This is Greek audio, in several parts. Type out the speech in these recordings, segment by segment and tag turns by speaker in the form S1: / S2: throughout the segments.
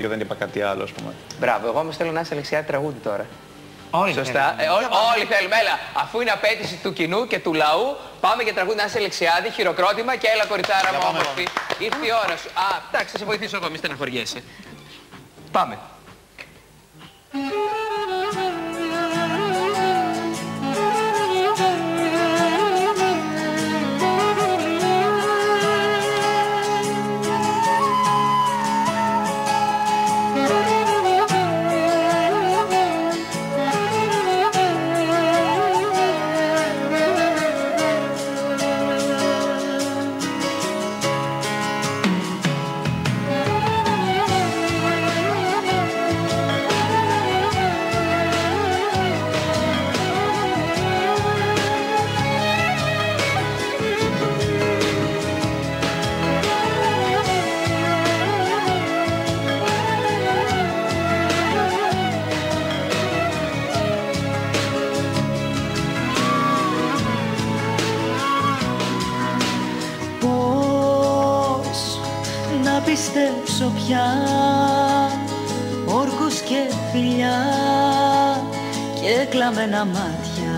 S1: και δεν είπα κάτι άλλο, ας πούμε.
S2: Μπράβο, εγώ όμως θέλω να είσαι Αλεξιάδη τραγούδι τώρα.
S3: Όλοι
S2: Σωστά.
S3: θέλουμε.
S2: Ε, όλοι, όλοι θέλουμε. Έλα, αφού είναι απέτηση του κοινού και του λαού, πάμε για τραγούδι να είσαι Αλεξιάδη, χειροκρότημα και έλα κοριτσάρα μου όμορφη. Ήρθε η ώρα σου. Α, εντάξει, θα σε βοηθήσω εγώ, μη στεναχωριέσαι. Πάμε.
S4: Πιστέψω πια. Όρκους και φιλιά και κλαμμένα μάτια.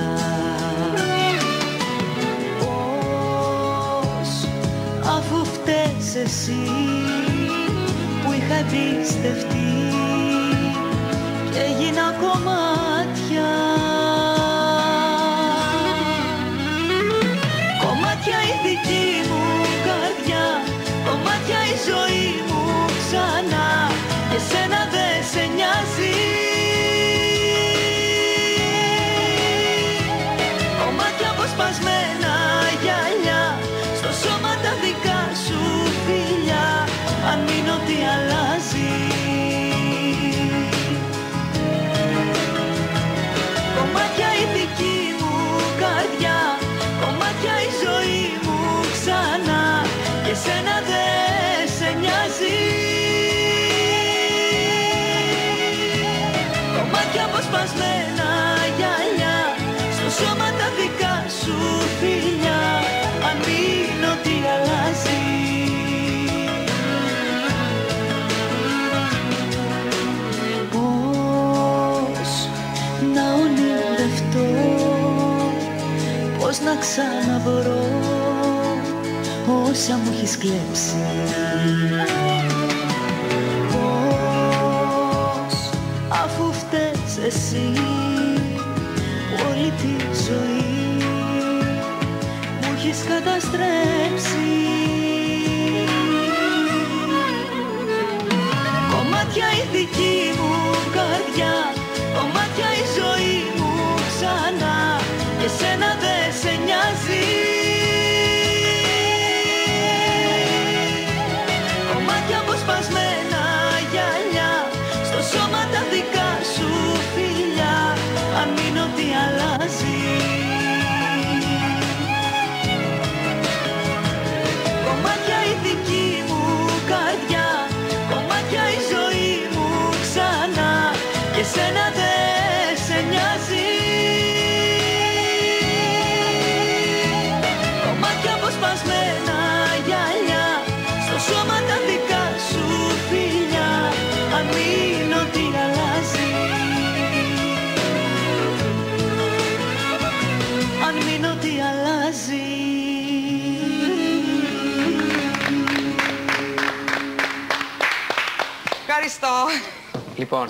S4: Πώς αφού φταίς εσύ που είχα εμπιστευτεί γυαλιά Στο σώμα τα δικά σου φιλιά Αν μείνω τι αλλάζει. Κομμάτια η δική μου καρδιά Κομμάτια η ζωή μου ξανά Και σένα δεν σε νοιάζει. Κομμάτια αποσπασμένα γυαλιά Στο σώμα τα δικά σου φιλιά ξαναβρω όσα μου έχεις κλέψει. Πώς αφού φταίς εσύ που όλη τη ζωή μου έχεις καταστρέψει. Κομμάτια η Και σένα δεν σε νοιάζει. Κομμάτια αποσπασμένα γυαλιά Στο σώμα τα δικά σου φιλιά Αν μείνω τι αλλάζει. Αν μείνω τι αλλάζει.
S3: Ευχαριστώ.
S2: Λοιπόν,